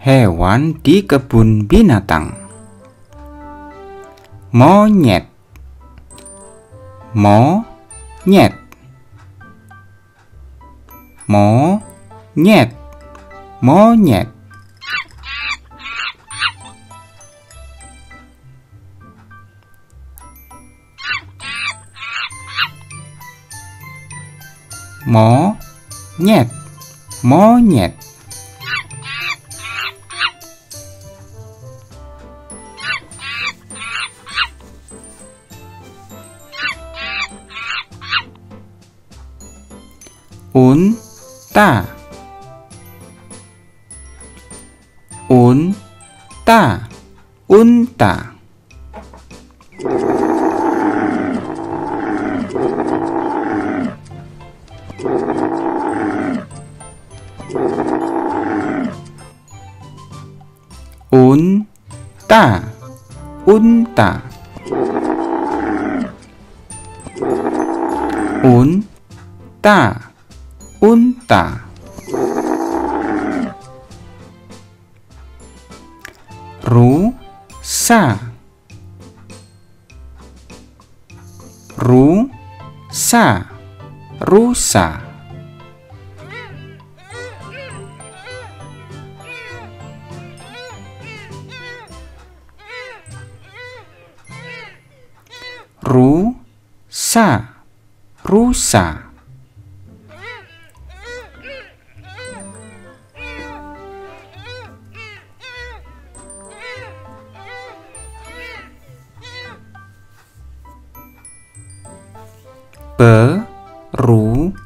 hewan di kebun binatang. Monyet, monyet, monyet, monyet. Monyet, monyet. Unta unta unta unta unta unta unta. Rusa. Rusa. Rusa. Rusa. Rusa beruang.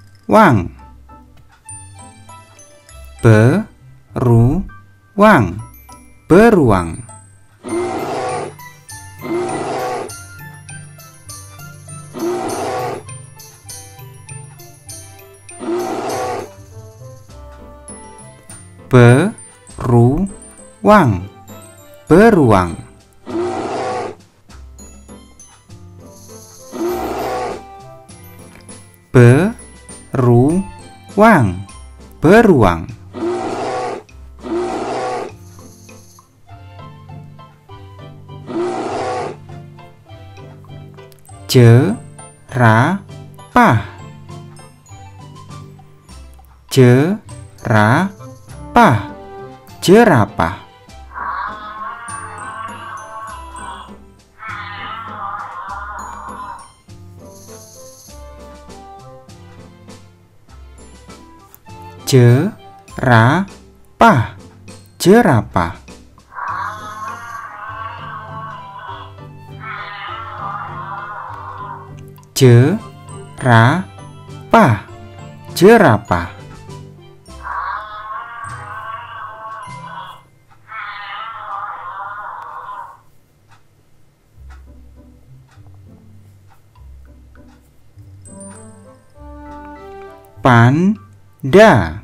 Beruang. Beruang. Beruang. Beruang beruang. Beruang jerapah jerapah jerapah jerapah. Jerapah. Jerapah. Jerapah. Panda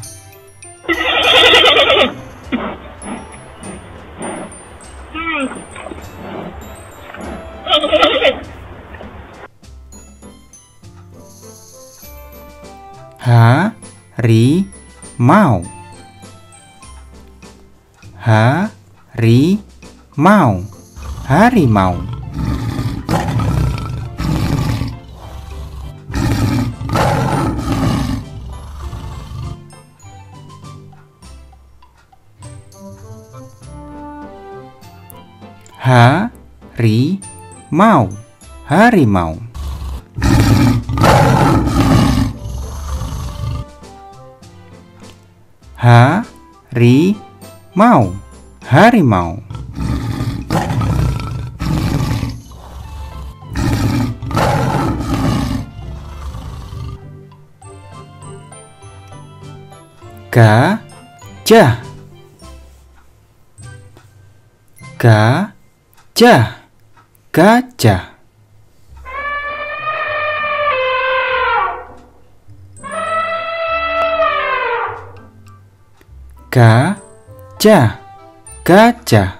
harimau. Harimau. Harimau. Harimau. Harimau harimau. Harimau. Gajah. Gajah. Gajah Gajah, gajah.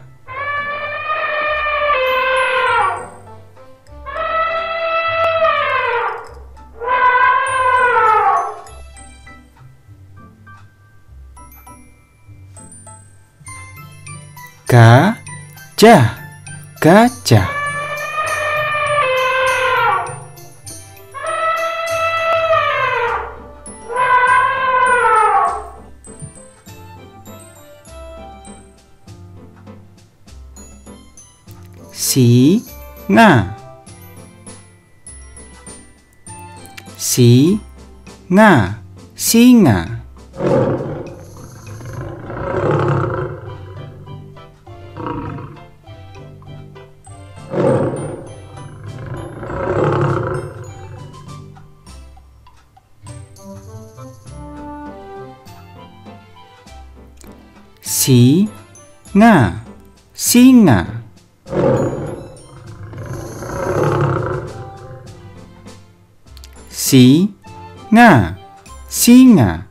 Gajah, gajah. Singa, singa, singa. Singa, singa. Singa, singa.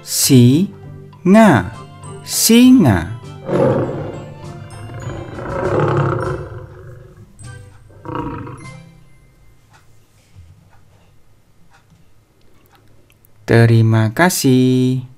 Singa, singa. Terima kasih.